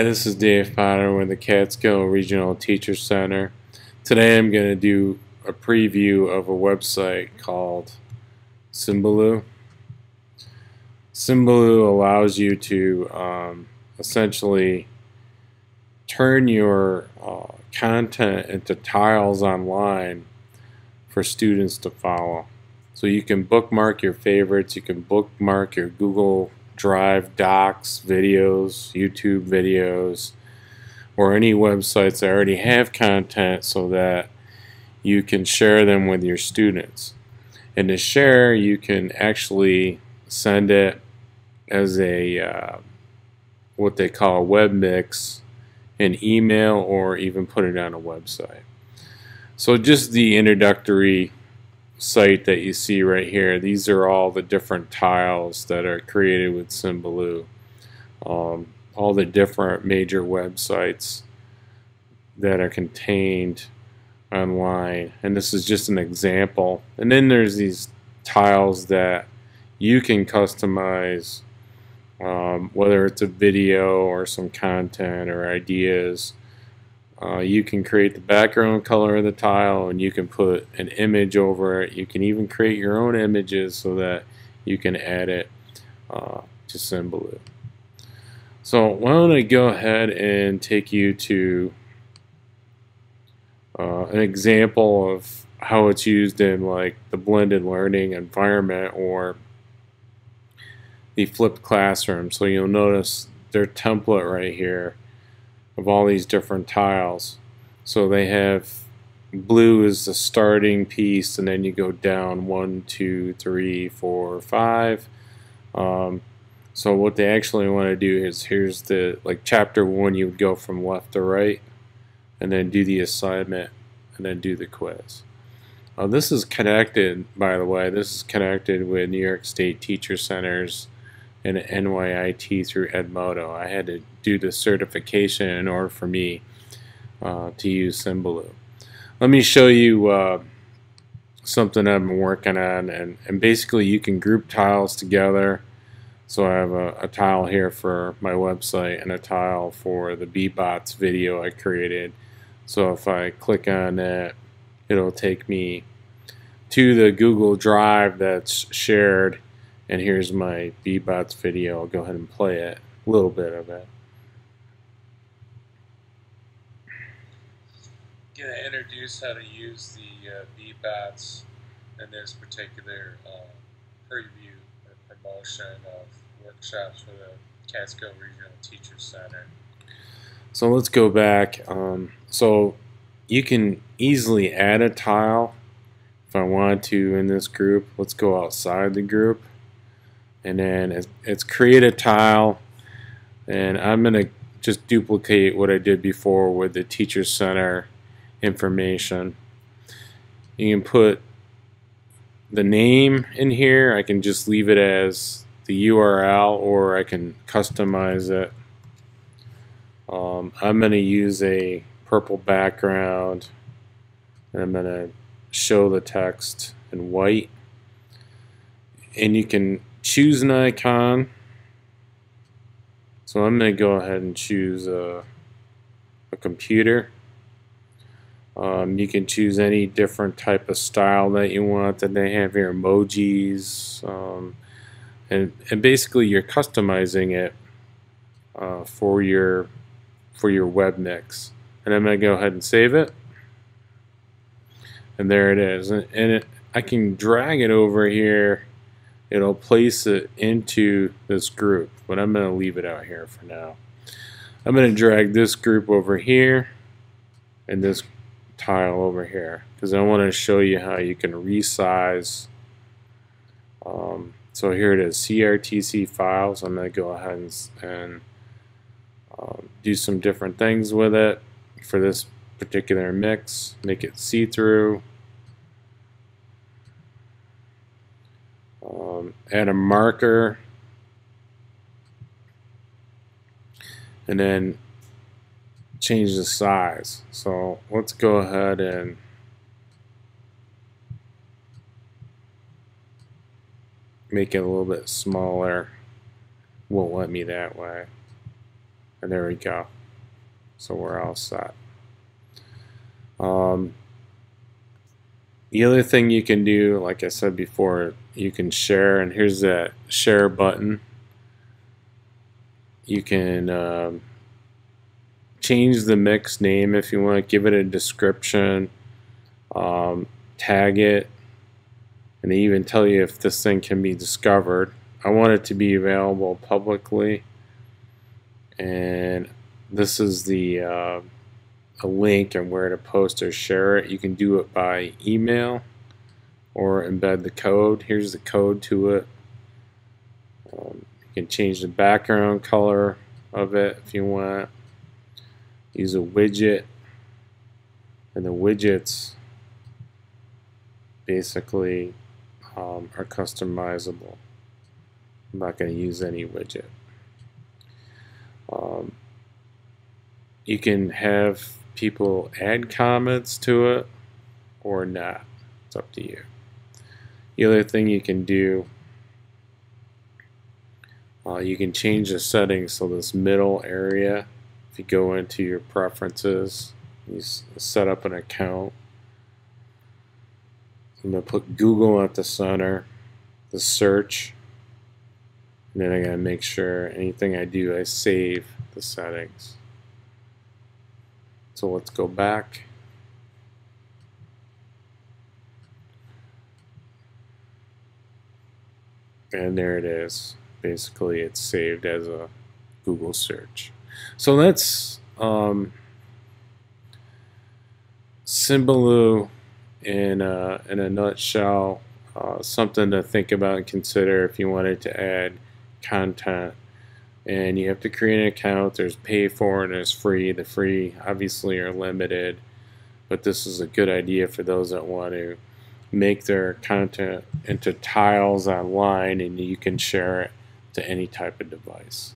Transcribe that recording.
Hi, this is Dave Potter with the Catskill Regional Teacher Center. Today I'm going to do a preview of a website called Symbaloo. Symbaloo allows you to um, essentially turn your uh, content into tiles online for students to follow. So you can bookmark your favorites, you can bookmark your Google Drive docs, videos, YouTube videos, or any websites that already have content so that you can share them with your students. And to share, you can actually send it as a uh, what they call a web mix, an email, or even put it on a website. So just the introductory site that you see right here, these are all the different tiles that are created with Symbaloo. Um, all the different major websites that are contained online. And this is just an example. And then there's these tiles that you can customize, um, whether it's a video or some content or ideas uh, you can create the background color of the tile and you can put an image over it. You can even create your own images so that you can add it uh, to Symbaloo. So why don't I go ahead and take you to uh, an example of how it's used in like the blended learning environment or the flipped classroom. So you'll notice their template right here of all these different tiles. So they have blue is the starting piece and then you go down one, two, three, four, five. Um, so what they actually want to do is here's the like chapter one you would go from left to right and then do the assignment and then do the quiz. Uh, this is connected by the way this is connected with New York State Teacher Centers and NYIT through Edmodo. I had to do the certification in order for me uh, to use Symbaloo. Let me show you uh, something I've been working on and, and basically you can group tiles together. So I have a, a tile here for my website and a tile for the BBOTS video I created. So if I click on that, it'll take me to the Google Drive that's shared and here's my BBOTS video. I'll go ahead and play it, a little bit of it. Going to introduce how to use the uh, BBOTS in this particular uh, preview or promotion of workshops for the Catskill Regional Teacher Center. So let's go back. Um, so you can easily add a tile if I want to in this group. Let's go outside the group and then it's create a tile and I'm going to just duplicate what I did before with the teacher center information you can put the name in here I can just leave it as the URL or I can customize it um, I'm going to use a purple background and I'm going to show the text in white and you can choose an icon. So I'm going to go ahead and choose a, a computer. Um, you can choose any different type of style that you want that they have here, emojis, um, and, and basically you're customizing it uh, for your for your web mix. And I'm to go ahead and save it. And there it is. And, and it, I can drag it over here it'll place it into this group, but I'm going to leave it out here for now. I'm going to drag this group over here and this tile over here because I want to show you how you can resize. Um, so here it is, CRTC files. I'm going to go ahead and, and um, do some different things with it for this particular mix. Make it see-through. um, add a marker and then change the size so let's go ahead and make it a little bit smaller won't let me that way And there we go. So we're all set. Um, the other thing you can do, like I said before, you can share, and here's that share button. You can um, change the mix name if you want, give it a description, um, tag it, and they even tell you if this thing can be discovered. I want it to be available publicly, and this is the uh, a link and where to post or share it. You can do it by email or embed the code. Here's the code to it. Um, you can change the background color of it if you want. Use a widget, and the widgets basically um, are customizable. I'm not going to use any widget. Um, you can have people add comments to it or not. It's up to you. The other thing you can do, uh, you can change the settings so this middle area, if you go into your preferences, you set up an account. I'm going to put Google at the center, the search, and then I got to make sure anything I do, I save the settings. So let's go back. And there it is. Basically, it's saved as a Google search. So that's um, Symbaloo in a, in a nutshell. Uh, something to think about and consider if you wanted to add content and you have to create an account. There's pay for and there's free. The free obviously are limited, but this is a good idea for those that want to make their content into tiles online and you can share it to any type of device.